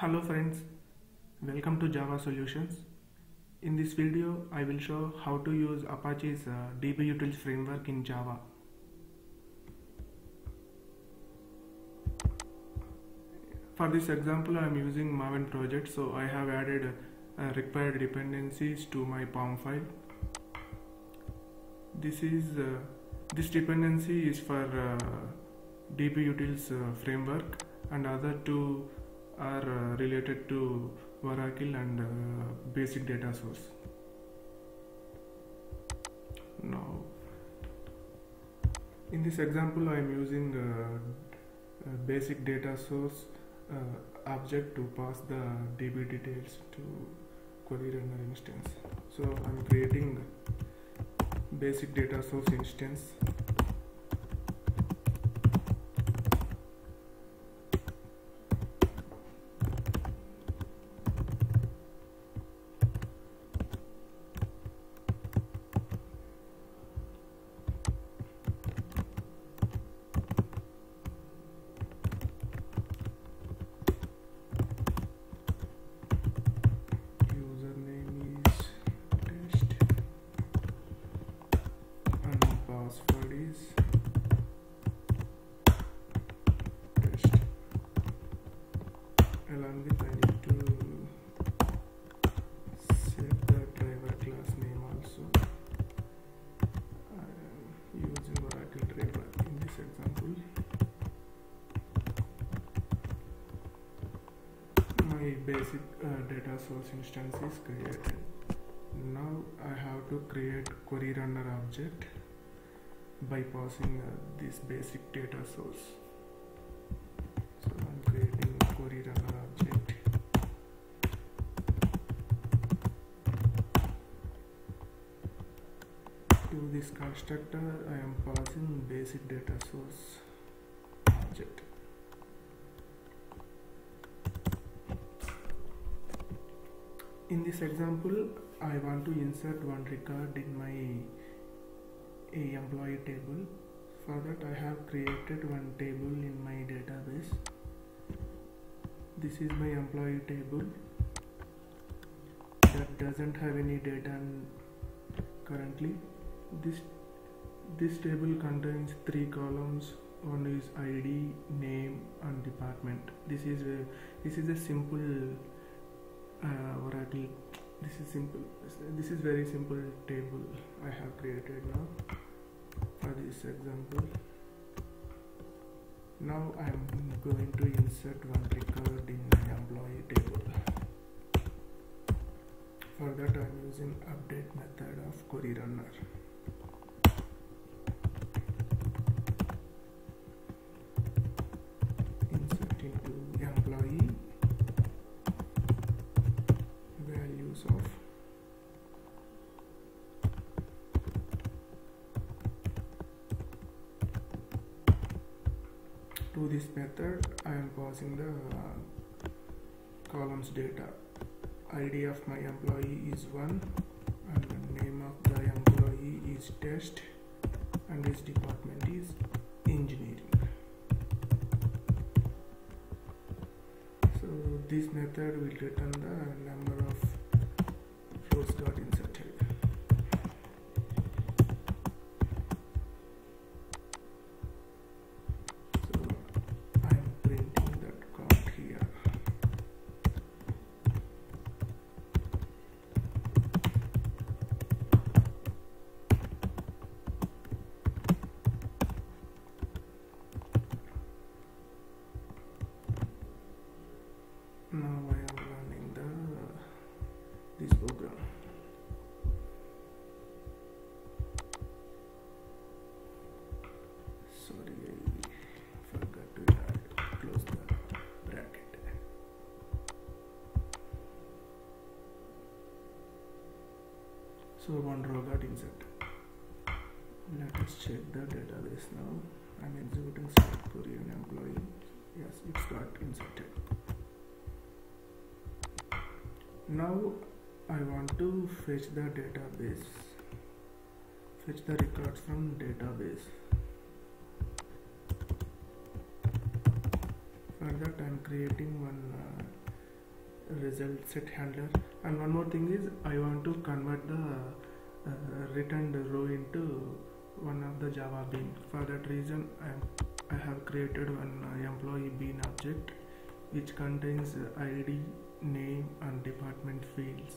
Hello friends, welcome to Java Solutions. In this video, I will show how to use Apache's uh, dbutils framework in Java. For this example, I am using Maven project, so I have added uh, required dependencies to my POM file. This is uh, this dependency is for uh, dbutils uh, framework, and other two are uh, related to Oracle and uh, basic data source. Now, in this example, I am using uh, basic data source uh, object to pass the DB details to query runner instance. So I'm creating basic data source instance username is test and password is test along with I need to set the driver class name also I am using Oracle driver in this example my basic uh, data source instance is created. Now I have to create query runner object by passing uh, this basic data source. So I'm creating query runner object. To this constructor I am passing basic data source object. In this example i want to insert one record in my employee table. For that i have created one table in my database. This is my employee table. That doesn't have any data currently. This this table contains three columns. One is id name and department. This is a this is a simple uh, Oracle. This is simple. This is very simple table I have created now for this example. Now I am going to insert one record in my employee table. For that I am using update method of query runner. Insert into employee values of to this method I am passing the uh, columns data. ID of my employee is 1 and the name of the employee is test and his department is engineering. So this method will return the number of rows got inserted so i'm printing that code here now i am running the this program sorry i forgot to add, close the bracket so one row got inserted. Let us check the database now. I'm executing start query and employee. Yes it's got inserted. Now I want to fetch the database. Fetch the records from database. For that I'm creating one uh, result set handler. And one more thing is I want to convert the uh, returned row into one of the Java bean for that reason I, I have created one uh, employee bean object which contains ID name and department fields.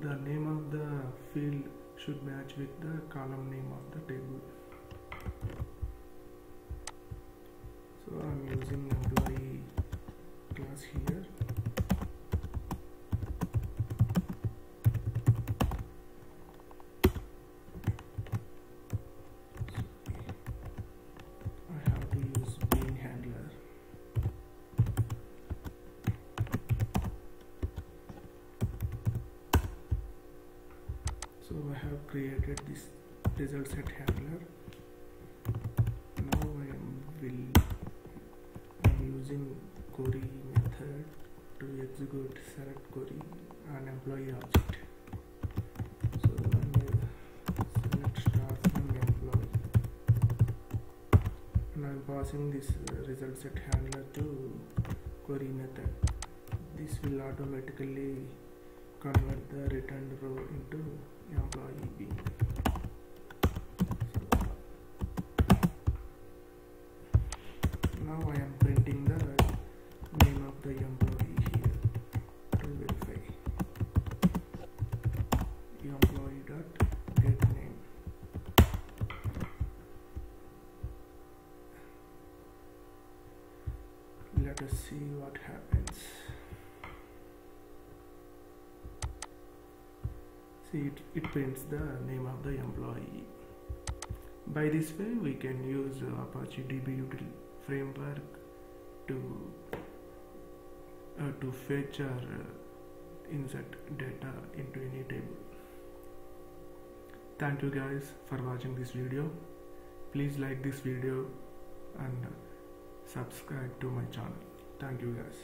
The name of the field should match with the column name of the table. So I'm using employee class here I have to use bean handler so I have created this result set handler now I am will using query method to execute select query on employee object. So select star from employee and I'm passing this result set handler to query method. This will automatically convert the returned row into employee bean dot get name. Let us see what happens. See it, it prints the name of the employee. By this way we can use uh, apache db framework to uh, to fetch or uh, insert data into any table thank you guys for watching this video. Please like this video and subscribe to my channel. Thank you guys